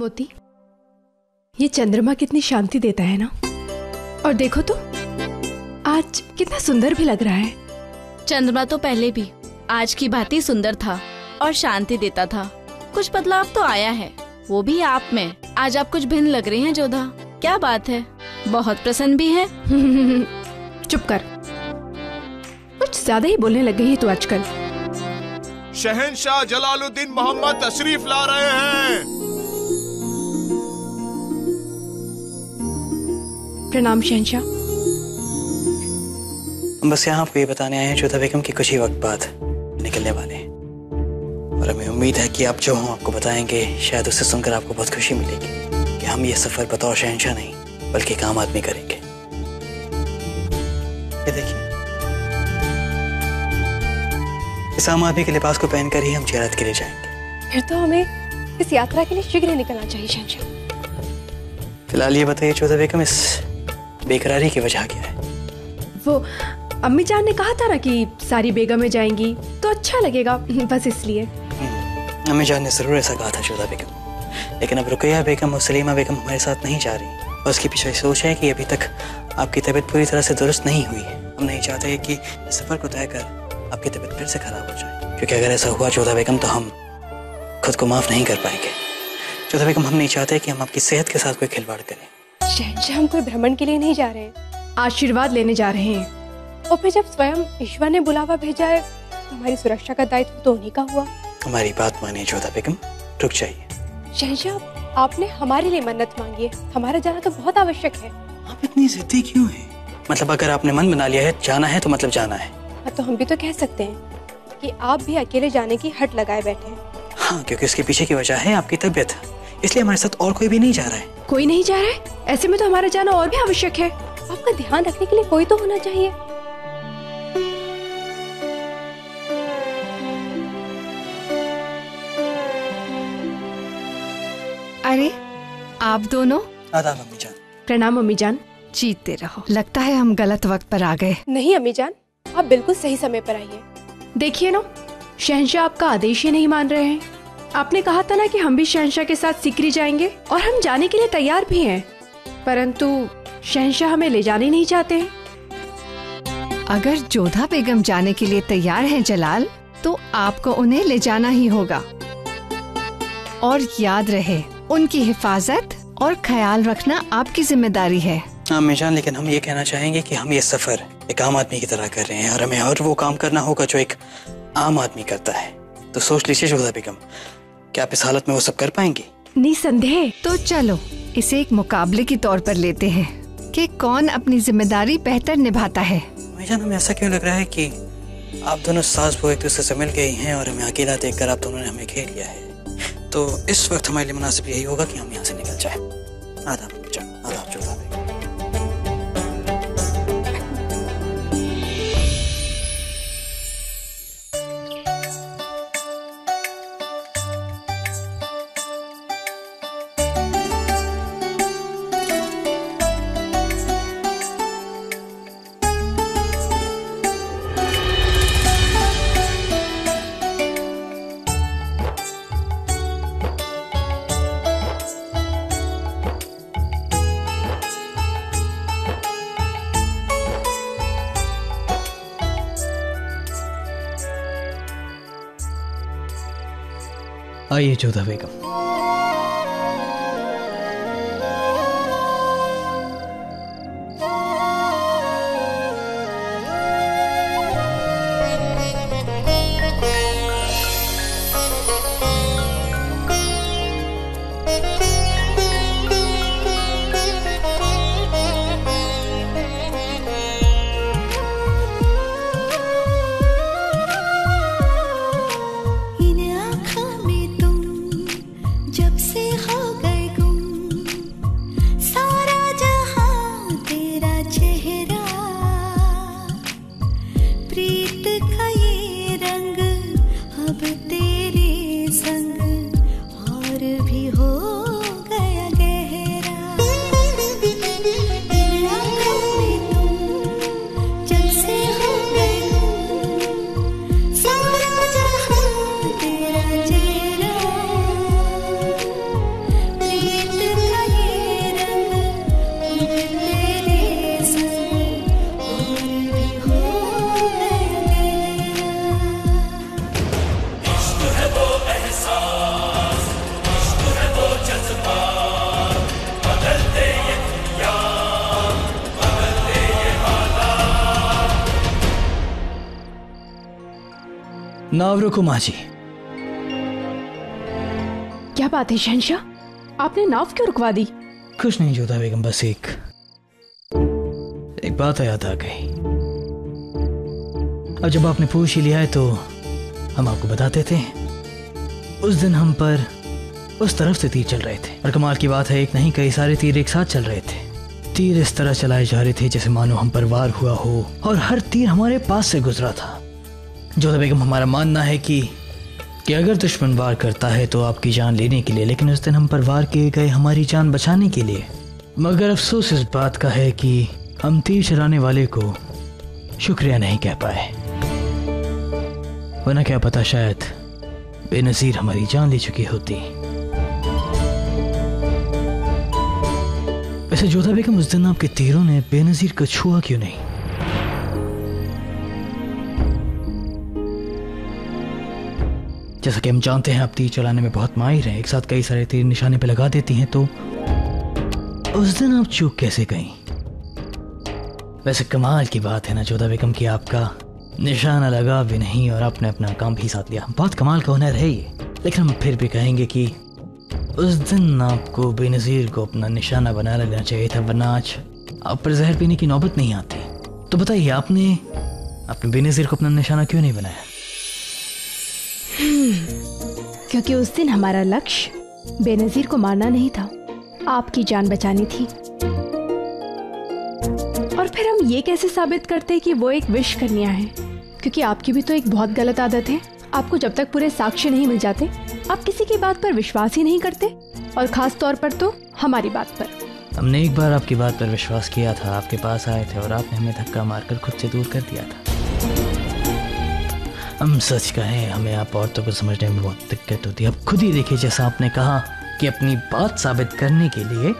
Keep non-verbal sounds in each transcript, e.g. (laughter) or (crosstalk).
मोती ये चंद्रमा कितनी शांति देता है ना? और देखो तो आज कितना सुंदर भी लग रहा है। चंद्रमा तो पहले भी आज की भांति सुंदर था और शांति देता था। कुछ बदलाव तो आया है वो भी आप में। आज आप कुछ भिन्न लग रही हैं जोधा। क्या बात है? बहुत प्रसन्न भी है। (laughs) चुप कर। कुछ ज़्यादा ही बोलने लग गई है तू आजकल। शहनशाह जलालुद्दीन मोहम्मद तशरीफ़ ला रहे हैं। प्रणाम शहनशाह हम बस यहाँ आपको ये बताने आए हैं जोधा बेगम की कुछ ही वक्त बाद निकलने वाले हैं। और हमें उम्मीद है कि आप जो हम आपको बताएँगे शायद उसे सुनकर आपको बहुत खुशी मिलेगी कि हम ये सफ़र बतौर शहनशाह नहीं बल्कि एक आम आदमी करेंगे। ये देखिए। इस आम आदमी के लिबास को पहनकर ही हम जियारत के लिए जाएँगे। फिर तो हमें इस यात्रा के लिए शीघ्र निकलना चाहिए शहनशाह फ़िलहाल ये बताइए जोधा बेगम इस बेकरारी की वजह क्या है। वो अम्मी जान ने कहा था ना कि सारी बेगमें जाएँगी तो अच्छा लगेगा बस इसलिए। अम्मी जान ने ज़रूर ऐसा कहा था जोधा बेगम। लेकिन अब रुकैया बेगम और सलीमा बेगम हमारे साथ नहीं जा रही। और उसके पीछे सोच है कि अभी तक आपकी तबीयत पूरी तरह से दुरुस्त नहीं हुई है। हम नहीं चाहते कि सफ़र को तय कर आपकी तबीयत फिर से खराब हो जाए। क्योंकि अगर ऐसा हुआ जोधा बेगम तो हम खुद को माफ़ नहीं कर पाएँगे। जोधा बेगम हम नहीं चाहते कि हम आपकी सेहत के साथ कोई खिलवाड़ करें। शहनशाह हम कोई भ्रमण के लिए नहीं जा रहे हैं। आशीर्वाद लेने जा रहे हैं। और फिर जब स्वयं ईश्वर ने बुलावा भेजा है तो हमारी सुरक्षा का दायित्व तो उन्हीं का हुआ। हमारी बात मानिए जोधा बेगम। रुक जाइए। शहनशाह आपने हमारे लिए मन्नत मांगी है। हमारा जाना तो बहुत आवश्यक है। आप इतनी जिद्दी क्यों हैं? मतलब अगर आपने मन बना लिया है जाना है तो मतलब जाना है। हाँ तो हम भी तो कह सकते हैं कि आप भी अकेले जाने की हट लगाए बैठे हैं। हाँ क्योंकि उसके पीछे की वजह है आपकी तबीयत। इसलिए हमारे साथ और कोई भी नहीं जा रहा है। कोई नहीं जा रहा है? ऐसे में तो हमारा जाना और भी आवश्यक है। आपका ध्यान रखने के लिए कोई तो होना चाहिए। अरे आप दोनों? आदाब अम्मी जान प्रणाम अम्मी जान जीतते रहो। लगता है हम गलत वक्त पर आ गए। नहीं अम्मी जान आप बिल्कुल सही समय पर आइए। देखिए ना शहनशाह आपका आदेश ही नहीं मान रहे हैं। आपने कहा था ना कि हम भी शहनशाह के साथ सिकरी जाएँगे और हम जाने के लिए तैयार भी हैं। परंतु शहनशाह हमें ले जाने नहीं चाहते हैं। अगर जोधा बेगम जाने के लिए तैयार हैं जलाल तो आपको उन्हें ले जाना ही होगा। और याद रहे उनकी हिफाजत और ख्याल रखना आपकी ज़िम्मेदारी है। जान लेकिन हम ये कहना चाहेंगे कि हम ये सफ़र एक आम आदमी की तरह कर रहे हैं और हमें और वो काम करना होगा जो एक आम आदमी करता है। तो सोच लीजिए जोधा बेगम क्या आप इस हालत में वो सब कर पाएँगी? निसंदेह तो चलो इसे एक मुकाबले के तौर पर लेते हैं कि कौन अपनी ज़िम्मेदारी बेहतर निभाता है। जान हमें ऐसा क्यों लग रहा है कि आप दोनों सास बहू एक दूसरे से मिल गई हैं और हमें अकेला देखकर आप दोनों ने हमें घेर लिया है? तो इस वक्त हमारे लिए मुनासिब यही होगा कि हम यहाँ से निकल जाए। आदाब जाओ। आइए जोधा बेगम नाव रुको माँ जी क्या बात है शहनशाह आपने नाव क्यों रुकवा दी? कुछ नहीं जोधा बेगम बस एक एक बात याद आ गई। अब जब आपने पूछ ही लिया है तो हम आपको बताते थे। उस दिन हम पर उस तरफ़ से तीर चल रहे थे। और कमाल की बात है एक नहीं कई सारे तीर एक साथ चल रहे थे। तीर इस तरह चलाए जा रहे थे जैसे मानो हम पर वार हुआ हो और हर तीर हमारे पास से गुजरा था। जोधा बेगम हमारा मानना है कि कि अगर दुश्मन वार करता है तो आपकी जान लेने के लिए, लेकिन उस दिन हम पर वार किए गए हमारी जान बचाने के लिए। मगर अफसोस इस बात का है कि हम तीर चलाने वाले को शुक्रिया नहीं कह पाए। वरना क्या पता शायद बेनजीर हमारी जान ले चुकी होती। वैसे जोधा बेगम उस दिन आपके तीरों ने बेनजीर को छुआ क्यों नहीं? जैसा कि हम जानते हैं आप तीर चलाने में बहुत माहिर हैं। एक साथ कई सारे तीर निशाने पे लगा देती हैं तो उस दिन आप चूक कैसे गई? वैसे कमाल की बात है ना जोधा बेगम की आपका निशाना लगा भी नहीं और आपने अपना काम भी साथ लिया। बहुत कमाल का हुनर है ये। लेकिन हम फिर भी कहेंगे कि उस दिन आपको बेनजीर को अपना निशाना बना लेना चाहिए था, वरना आज आप पर जहर पीने की नौबत नहीं आती। तो बताइए, आपने अपने बेनजीर को अपना निशाना क्यों नहीं बनाया? क्योंकि उस दिन हमारा लक्ष्य बेनजीर को मारना नहीं था। आपकी जान बचानी थी। और फिर हम ये कैसे साबित करते कि वो एक विश कन्या है? क्योंकि आपकी भी तो एक बहुत गलत आदत है। आपको जब तक पूरे साक्ष्य नहीं मिल जाते, आप किसी की बात पर विश्वास ही नहीं करते। और खास तौर पर तो हमारी बात पर। हमने एक बार आपकी बात पर विश्वास किया था, आपके पास आए थे और आपने हमें धक्का मारकर खुद से दूर कर दिया था। हम सच कहें, हमें आप औरतों को समझने में बहुत दिक्कत होती है। अब खुद ही देखिए, जैसा आपने कहा कि अपनी बात साबित करने के लिए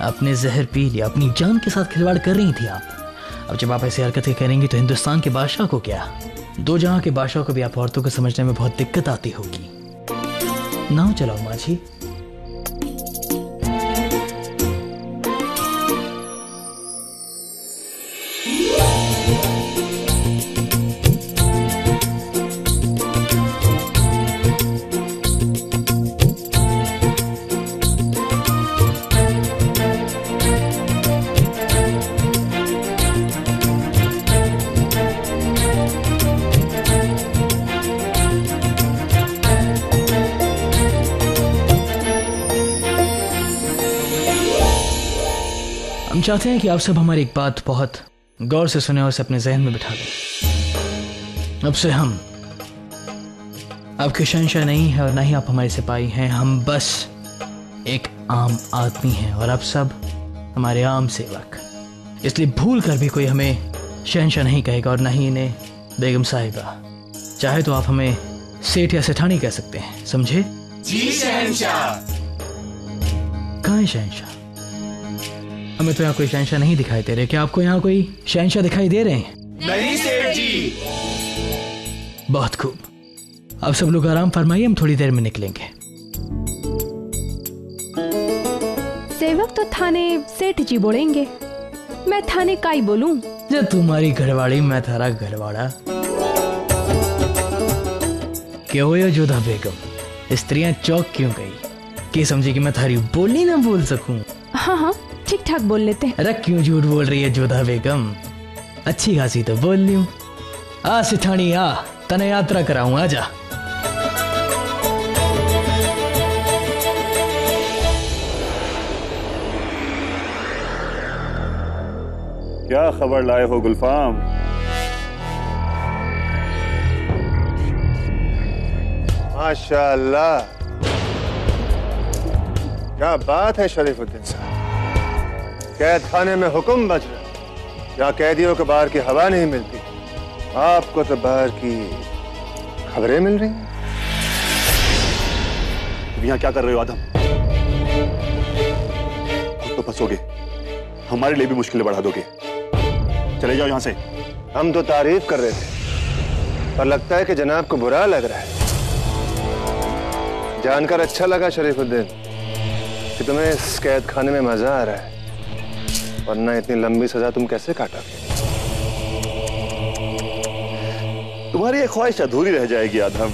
आपने जहर पी लिया, अपनी जान के साथ खिलवाड़ कर रही थी आप। अब जब आप ऐसी हरकतें करेंगी तो हिंदुस्तान के बादशाह को क्या? दो जहाँ के बादशाह को भी आप औरतों को समझने में बहुत दिक्कत आती होगी। नाव चलाओ माझी चाहते हैं कि आप सब हमारी एक बात बहुत गौर से सुने और उसे अपने जहन में बिठा लें। अब से हम आपके शहनशाह नहीं है और ना ही आप हमारे सिपाही हैं। हम बस एक आम आदमी हैं और आप सब हमारे आम सेवक। इसलिए भूल कर भी कोई हमें शहनशाह नहीं कहेगा और ना ही इन्हें बेगम साहिबा। चाहे तो आप हमें सेठ या सेठानी कह सकते हैं। समझे? जी शहनशाह। कहाँ है शहनशाह? हमें तो यहाँ कोई शहनशाह नहीं दिखाई दे रहे। क्या आपको यहाँ कोई शहनशाह दिखाई दे रहे हैं? नहीं सेठ जी। बहुत खूब। अब सब लोग आराम फरमाइए हम थोड़ी देर में निकलेंगे। सेवक तो थाने सेठ जी बोलेंगे। मैं थाने काई बोलूँ। जब तुम्हारी घरवाड़ी मैं थारा घरवाड़ा। क्या हो या जोधा बेगम? स्त्रियाँ चौक क्यों गई? कि समझी कि मैं थारी बोली ना बोल सकूँ? हाँ हाँ। ठीक ठाक बोल लेते हैं। अरे क्यों झूठ बोल रही है जोधा बेगम? अच्छी खासी तो बोल ली आ सिठानी आ तने यात्रा कराऊं आजा क्या खबर लाए हो गुलफाम? माशाल्लाह। क्या बात है शरीफुद्दीन साहब। कैद खाने में हुक्म बज रहा यहाँ कैदियों को बाहर की हवा नहीं मिलती। आपको तो बाहर की खबरें मिल रही हैं। तुम यहाँ क्या कर रहे हो आदम? खुद तो फंसोगे। हमारे लिए भी मुश्किलें बढ़ा दोगे। चले जाओ यहाँ से। हम तो तारीफ़ कर रहे थे पर लगता है कि जनाब को बुरा लग रहा है। जानकर अच्छा लगा शरीफुद्दीन कि तुम्हें इस कैद खाने में मज़ा आ रहा है। वरना इतनी लंबी सजा तुम कैसे काटोगे तुम्हारी ये ख्वाहिश अधूरी रह जाएगी, आधम,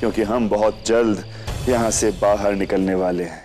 क्योंकि हम बहुत जल्द यहाँ से बाहर निकलने वाले हैं।